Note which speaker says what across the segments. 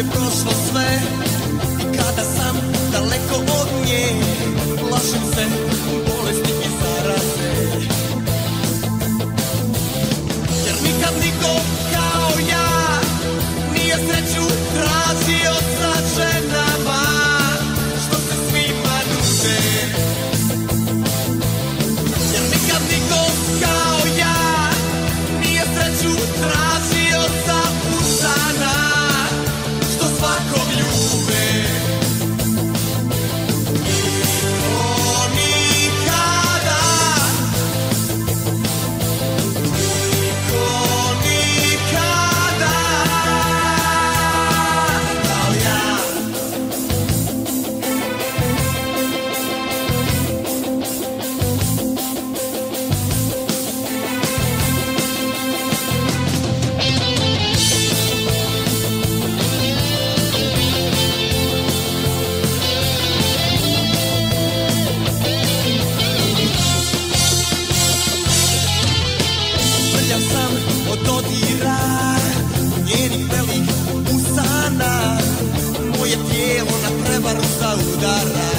Speaker 1: Je prošlo sve. I kada sam daleko od nje Plašim se bolesti i zaraze. Jer nikad niko kao ja Nije sreću tražio sa ženama od dodira njenih velik usana moje tijelo na prevaru zaudara.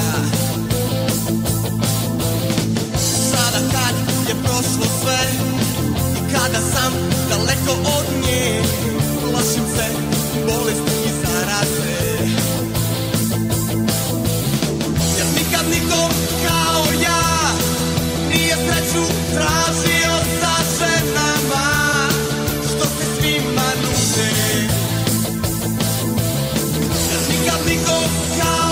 Speaker 1: Sada kad je prošlo sve i kada sam daleko od nje plašim se bolesti i zaraze. Jer nikad nikom kao ja nije sreću tražio go.